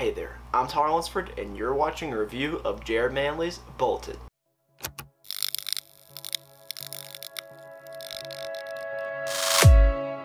Hey there, I'm Tom Lunsford, and you're watching a review of Jared Manley's Bolted.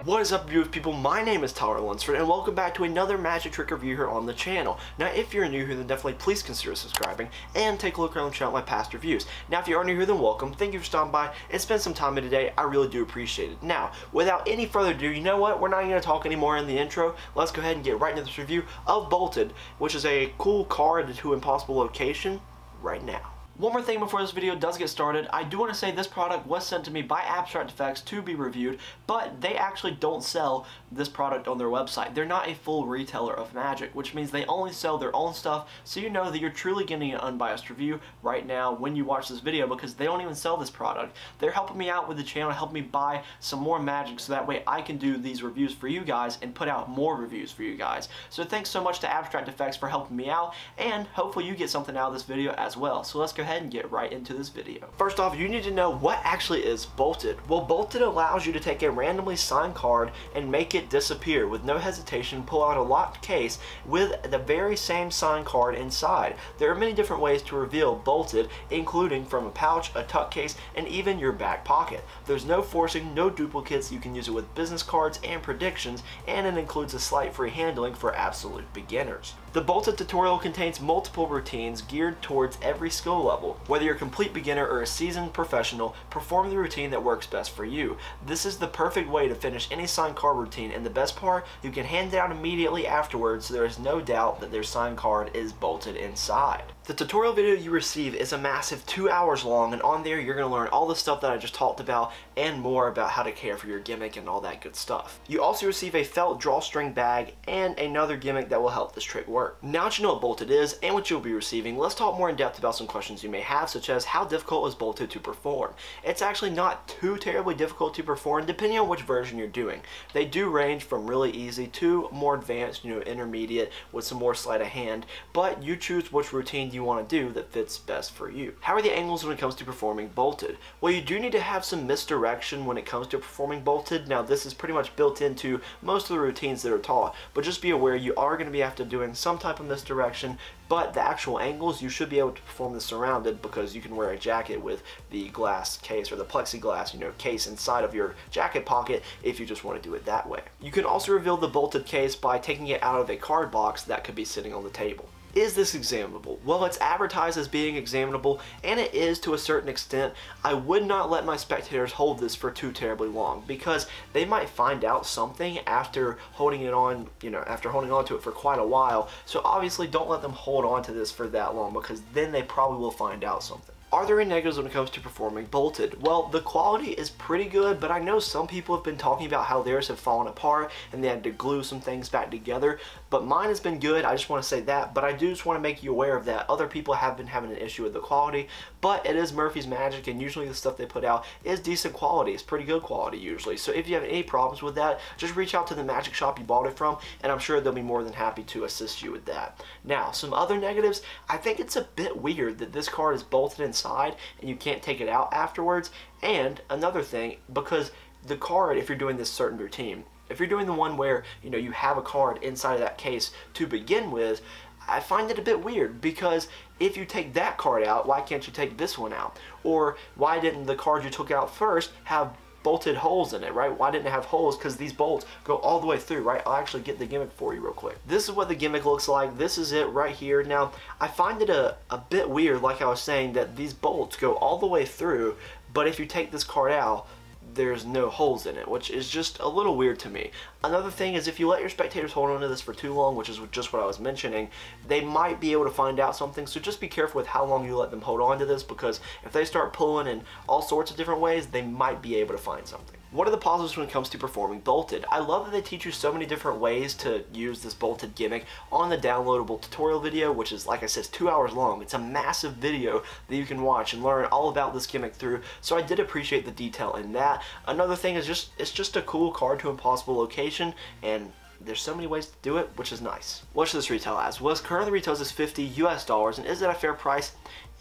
What is up viewers people, my name is Tyler Lunsford and welcome back to another magic trick review here on the channel. Now if you're new here then definitely please consider subscribing and take a look around the channel at my past reviews. Now if you are new here then welcome, thank you for stopping by and spend some time today, I really do appreciate it. Now without any further ado, you know what, we're not going to talk anymore in the intro, let's go ahead and get right into this review of Bolted, which is a cool card to impossible location right now. One more thing before this video does get started, I do want to say this product was sent to me by Abstract Effects to be reviewed, but they actually don't sell this product on their website. They're not a full retailer of Magic, which means they only sell their own stuff, so you know that you're truly getting an unbiased review right now when you watch this video because they don't even sell this product. They're helping me out with the channel, helping me buy some more Magic so that way I can do these reviews for you guys and put out more reviews for you guys. So thanks so much to Abstract Effects for helping me out, and hopefully you get something out of this video as well. So let's go ahead and get right into this video. First off, you need to know what actually is Bolted. Well, Bolted allows you to take a randomly signed card and make it disappear with no hesitation, pull out a locked case with the very same signed card inside. There are many different ways to reveal Bolted, including from a pouch, a tuck case, and even your back pocket. There's no forcing, no duplicates, you can use it with business cards and predictions, and it includes a sleight free handling for absolute beginners. The Bolted tutorial contains multiple routines geared towards every skill level. Whether you're a complete beginner or a seasoned professional, perform the routine that works best for you. This is the perfect way to finish any signed card routine, and the best part, you can hand it out immediately afterwards so there is no doubt that their signed card is bolted inside. The tutorial video you receive is a massive two hours long and on there you're going to learn all the stuff that I just talked about and more about how to care for your gimmick and all that good stuff. You also receive a felt drawstring bag and another gimmick that will help this trick work. Now that you know what bolted is and what you'll be receiving, let's talk more in depth about some questions you may have such as how difficult is bolted to perform. It's actually not too terribly difficult to perform depending on which version you're doing. They do range from really easy to more advanced, you know, intermediate with some more sleight of hand, but you choose which routine you want to do that fits best for you. How are the angles when it comes to performing bolted? Well, you do need to have some misdirection when it comes to performing bolted. Now, this is pretty much built into most of the routines that are taught, but just be aware you are going to be after doing some type of misdirection, but the actual angles, you should be able to perform this surrounded because you can wear a jacket with the glass case or the plexiglass, you know, case inside of your jacket pocket if you just want to do it that way. You can also reveal the bolted case by taking it out of a card box that could be sitting on the table. Is this examinable? Well, it's advertised as being examinable, and it is to a certain extent. I would not let my spectators hold this for too terribly long because they might find out something after holding it on, you know, after holding on to it for quite a while. So obviously don't let them hold on to this for that long because then they probably will find out something. Are there any negatives when it comes to performing bolted? Well, the quality is pretty good, but I know some people have been talking about how theirs have fallen apart and they had to glue some things back together, but mine has been good. I just want to say that, but I do just want to make you aware of that. Other people have been having an issue with the quality, but it is Murphy's Magic, and usually the stuff they put out is decent quality. It's pretty good quality usually. So if you have any problems with that, just reach out to the magic shop you bought it from, and I'm sure they'll be more than happy to assist you with that. Now, some other negatives, I think it's a bit weird that this card is bolted inside and you can't take it out afterwards. And another thing, because the card, if you're doing this certain routine, if you're doing the one where, you know, you have a card inside of that case to begin with, I find it a bit weird because if you take that card out, why can't you take this one out? Or why didn't the card you took out first have bolted holes in it, right? Why didn't it have holes? Because these bolts go all the way through, right? I'll actually get the gimmick for you real quick. This is what the gimmick looks like. This is it right here. Now, I find it a, a bit weird, like I was saying, that these bolts go all the way through, but if you take this card out, there's no holes in it, which is just a little weird to me. Another thing is if you let your spectators hold on to this for too long, which is just what I was mentioning, they might be able to find out something, so just be careful with how long you let them hold on to this, because if they start pulling in all sorts of different ways, they might be able to find something. What are the positives when it comes to performing bolted? I love that they teach you so many different ways to use this bolted gimmick on the downloadable tutorial video, which is, like I said, two hours long. It's a massive video that you can watch and learn all about this gimmick through, so I did appreciate the detail in that. Another thing is just, it's just a cool card to impossible location, and there's so many ways to do it, which is nice. What should this retail as? Well, this currently retails as 50 US dollars, and is that a fair price?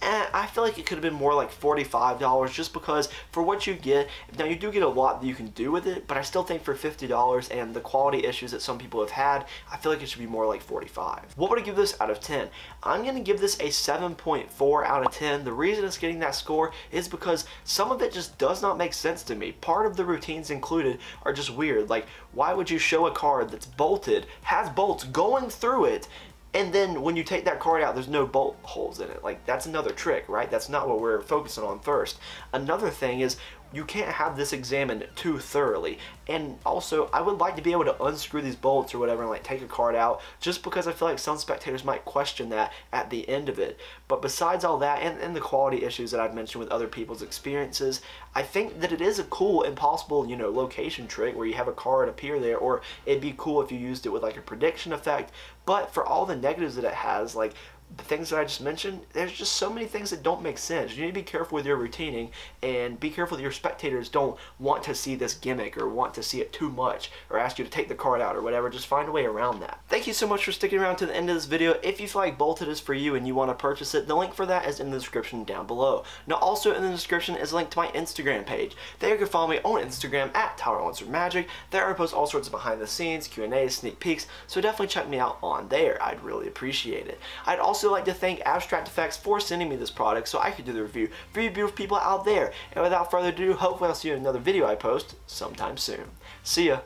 And I feel like it could have been more like $45 just because for what you get, now you do get a lot that you can do with it, but I still think for $50 and the quality issues that some people have had, I feel like it should be more like 45. What would I give this out of 10? I'm going to give this a 7.4 out of 10. The reason it's getting that score is because some of it just does not make sense to me. Part of the routines included are just weird. Like, why would you show a card that's bolted, has bolts going through it, and then when you take that card out, there's no bolt holes in it. Like, that's another trick, right? That's not what we're focusing on first. Another thing is you can't have this examined too thoroughly. And also, I would like to be able to unscrew these bolts or whatever and like take a card out just because I feel like some spectators might question that at the end of it. But besides all that and, and the quality issues that I've mentioned with other people's experiences, I think that it is a cool and possible, you know, location trick where you have a card appear there or it'd be cool if you used it with like a prediction effect. But for all the negatives that it has, like the things that I just mentioned, there's just so many things that don't make sense. You need to be careful with your routining and be careful that your spectators don't want to see this gimmick or want to see it too much or ask you to take the card out or whatever. Just find a way around that. Thank you so much for sticking around to the end of this video. If you feel like Bolted is for you and you want to purchase it, the link for that is in the description down below. Now also in the description is a link to my Instagram page. There you can follow me on Instagram at TylerLunsfordMagic. There I post all sorts of behind the scenes, Q&A, sneak peeks, so definitely check me out on there. I'd really appreciate it. I'd also also like to thank Abstract Effects for sending me this product so I could do the review for you beautiful people out there. And without further ado, hopefully I'll see you in another video I post sometime soon. See ya!